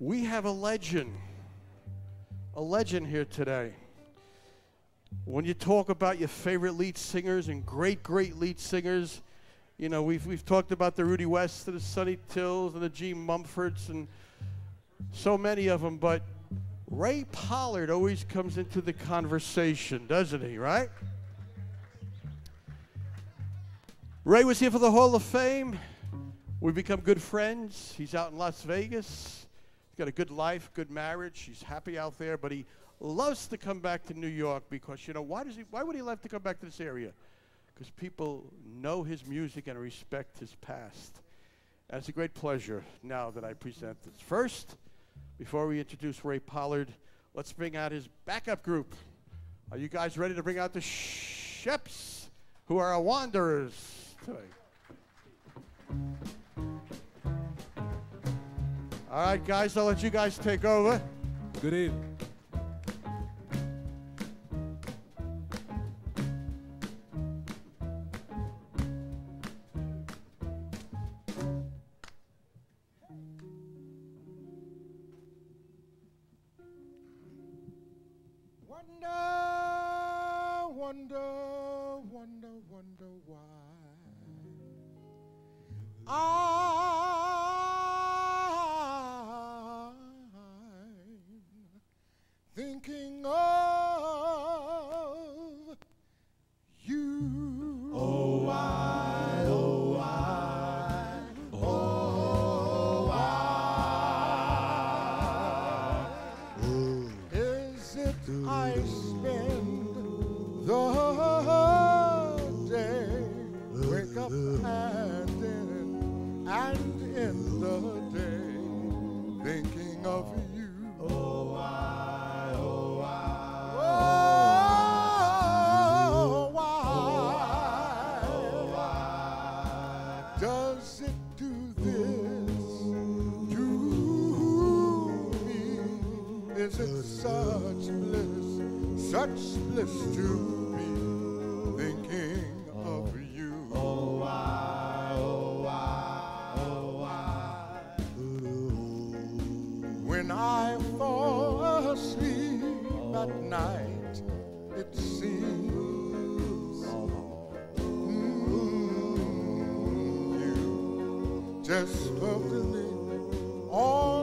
We have a legend, a legend here today. When you talk about your favorite lead singers and great, great lead singers, you know, we've, we've talked about the Rudy West and the Sonny Tills and the G. Mumfords and so many of them, but Ray Pollard always comes into the conversation, doesn't he, right? Ray was here for the Hall of Fame. We've become good friends. He's out in Las Vegas. He's got a good life, good marriage. He's happy out there, but he loves to come back to New York because, you know, why, does he, why would he love to come back to this area? Because people know his music and respect his past. And it's a great pleasure now that I present this. First, before we introduce Ray Pollard, let's bring out his backup group. Are you guys ready to bring out the Sheps, who are our wanderers today? All right, guys, I'll let you guys take over. Good evening. Wonder, wonder, wonder, wonder why. I'm of you. Just spoke to all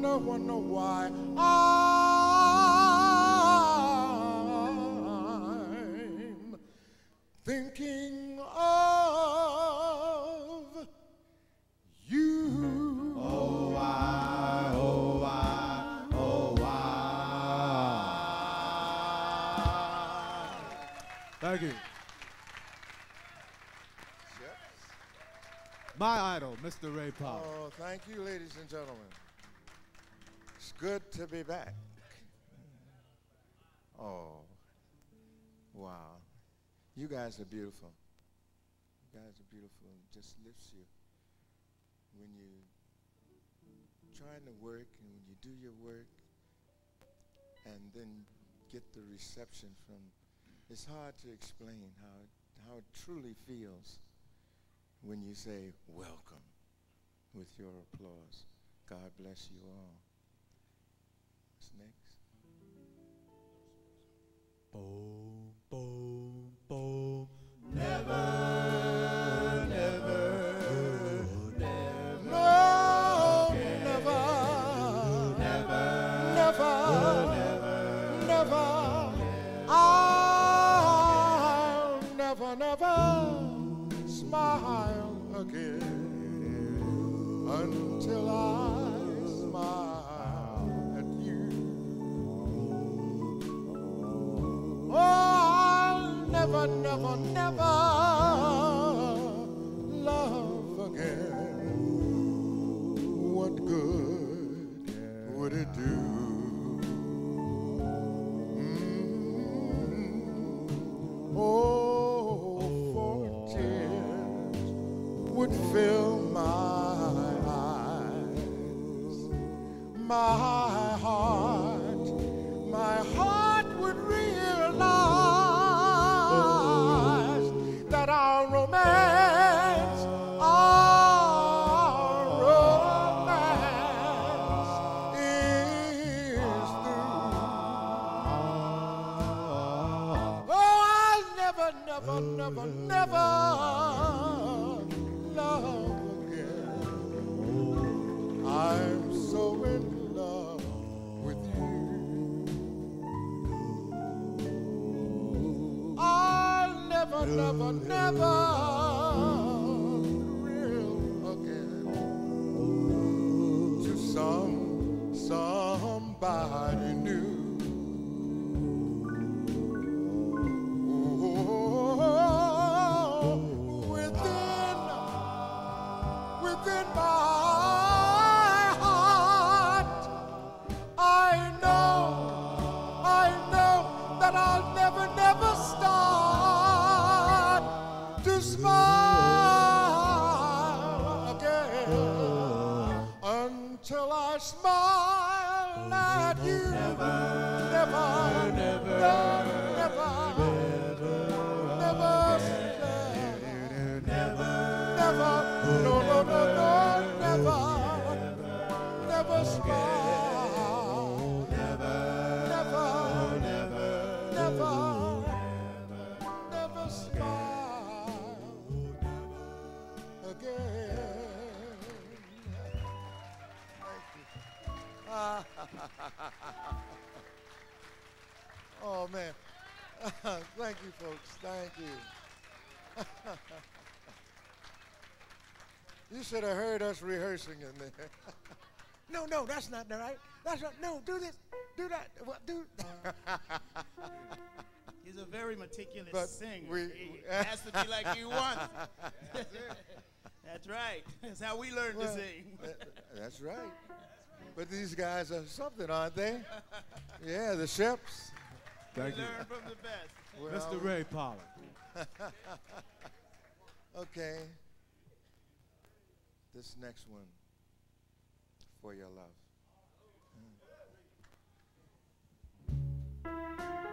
Wonder, wonder, why I'm thinking of you. Oh, I, oh, I, oh, I. Thank you. My idol, Mr. Ray Pollard. Oh, thank you, ladies and gentlemen. Good to be back. Oh, wow. You guys are beautiful. You guys are beautiful. It just lifts you when you're trying to work and when you do your work and then get the reception from it's hard to explain how how it truly feels when you say welcome with your applause. God bless you all. What's next? Boom, boom, boom. No, never, never, never, never. I'll never, never smile again until I smile never, never, never love again, what good would it do? You should have heard us rehearsing in there. no, no, that's not right. That's not, no, do this, do that, what, do. He's a very meticulous but singer. We, he has to be like he wants. that's right. That's how we learn well, to sing. that's right. But these guys are something, aren't they? Yeah, the Sheps. Thank we you. Learn from the best. Well, Mr. Ray Pollard. okay this next one for your love. Mm.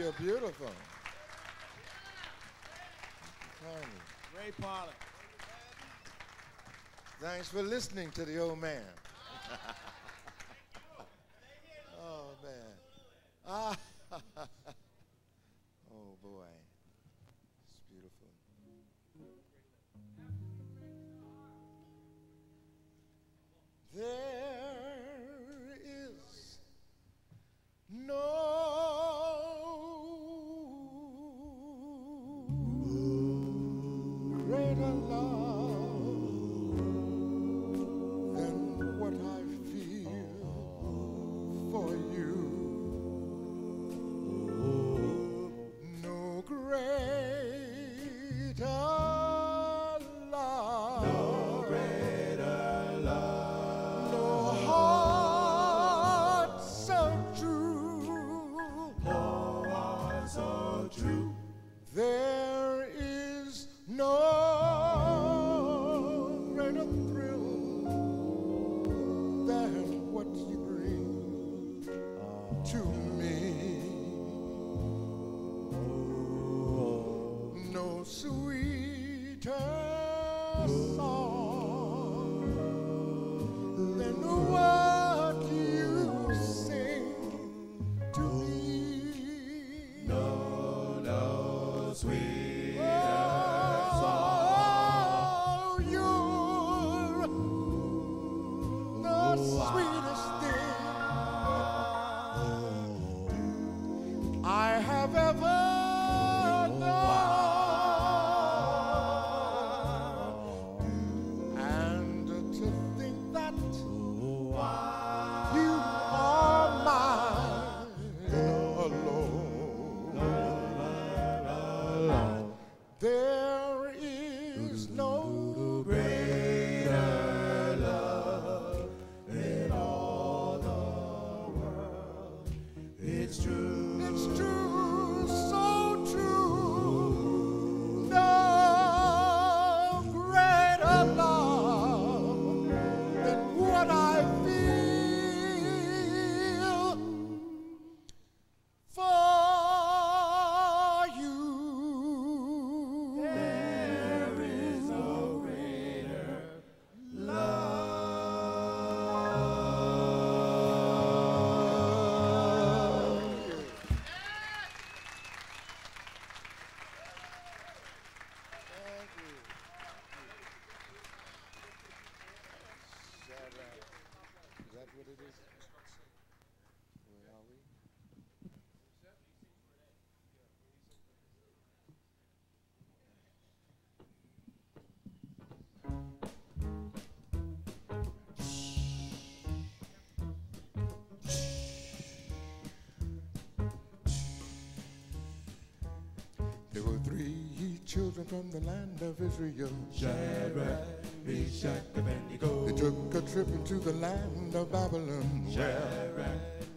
You're beautiful. Ray Pollard. Thanks for listening to the old man. oh, man. Ah. oh, boy. It's beautiful. There is no children from the land of Israel. Shadrach, Meshach, Abednego. They took a trip into the land of Babylon. Shadrach,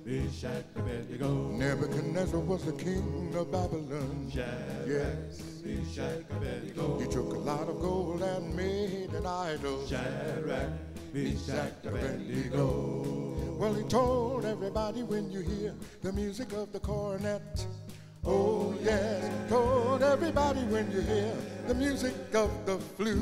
Meshach, Abednego. Nebuchadnezzar was the king of Babylon. Shadrach, Yes. Meshach, Abednego. He took a lot of gold and made an idol. Shadrach, Meshach, Abednego. Well, he told everybody when you hear the music of the cornet. Oh, yes. Told everybody when you hear the music of the flute.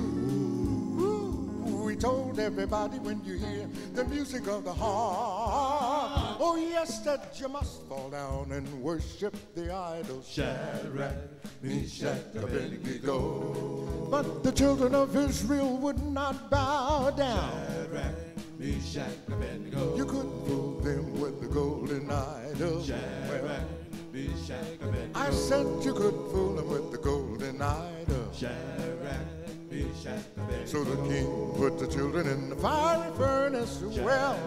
We told everybody when you hear the music of the harp. Oh, yes, that you must fall down and worship the idol. Shadrach, Meshach, Abednego. But the children of Israel would not bow down. Shadrach, Meshach, Abednego. You couldn't fool them with the golden idol. Shadrach. I said you couldn't fool them with the golden idol. Shadrach, Meshach, Abednego. So the king put the children in the fiery furnace. Well,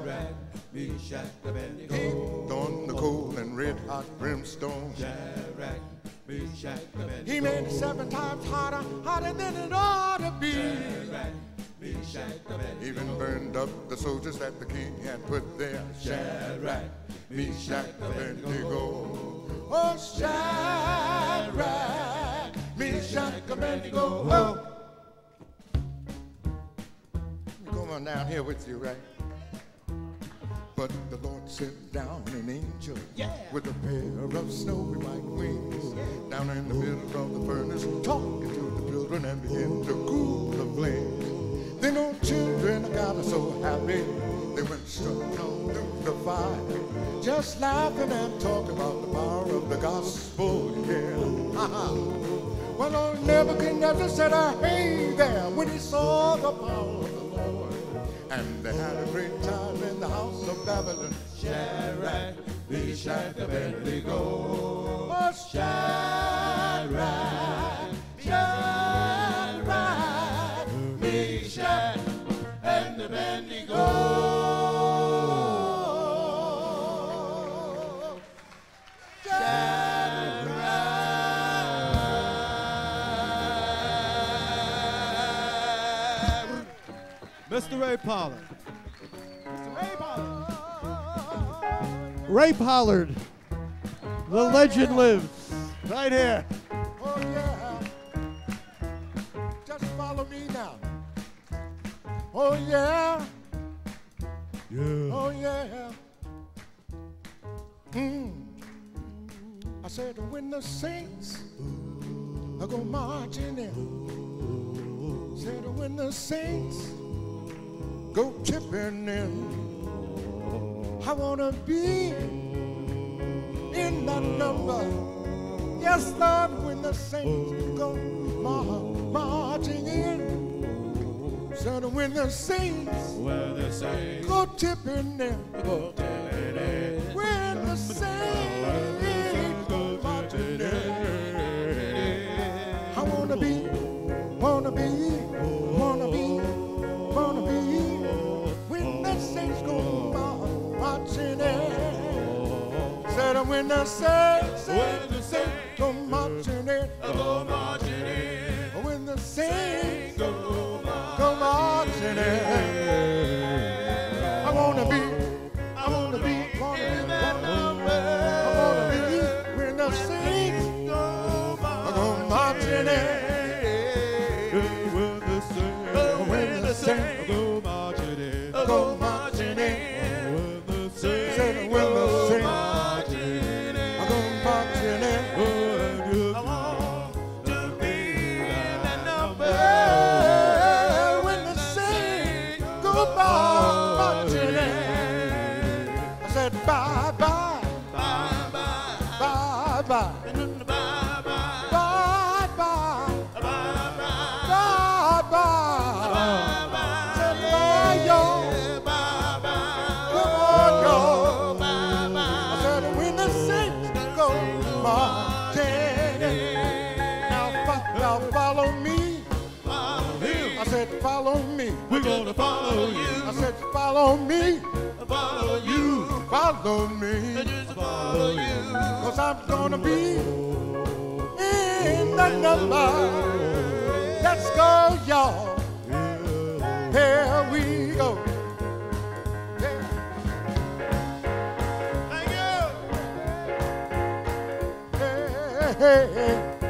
Heaped on the coal and red hot brimstone. Shadrach, Meshach, Abednego. He made it seven times hotter, hotter than it ought to be. Shadrach, Meshach, Abednego. Even burned up the soldiers that the king had put there. Shadrach, Meshach, Abednego. Oh, Shadrach, Meshach, Abednego. Oh. Come on down here with you, right? But the Lord sent down an angel with a pair of snowy white wings down in the middle of the furnace, talking to the children and began to cool the flames. Then old children got so happy they went strutting on through the fire, just laughing and talking about the power of the gospel. Yeah. Well, old Nebuchadnezzar said, "Ah, "Hey there!" when he saw the power of the Lord. And they had a great time in the house of Babylon. Shadrach, Meshach, Abednego. Oh, Shadrach, Mr. Ray Pollard. Mr. Ray Pollard. Ray Pollard, the legend lives right here. Oh, yeah. Just follow me now. Oh, yeah. Yeah. Oh, yeah. Mm. I said, when the saints are going marching in, said, when the saints tipping in, I want to be in that number. Yes, Lord, when the saints go mar- marching in, said, when the saints When the saints go tipping in. go telling it. When the saints go marching in, I wanna be, wanna be, when the saints, When the saints go marching in, go marching in. when the saints Go go marching in, follow me. I said follow me. We're gonna follow you. I said follow me. Follow you. Follow me. Just follow you. Cause I'm gonna be in the number. Let's go, y'all. Here we go. Thank you. Hey, hey. Hey,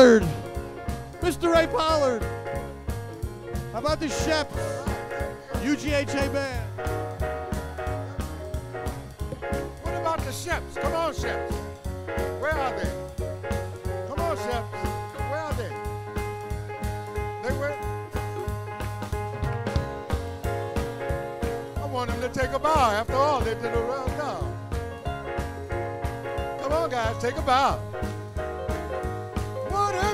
Pollard, Mr. Ray Pollard. How about the Sheps, UGHA band? What about the Sheps? Come on, Sheps. Where are they? Come on, Sheps. Where are they? They were. I want them to take a bow. After all, they did a real job. Come on, guys, take a bow.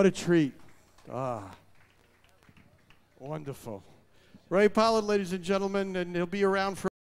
What a treat. Ah, wonderful. Ray Pollard, ladies and gentlemen, and he'll be around for.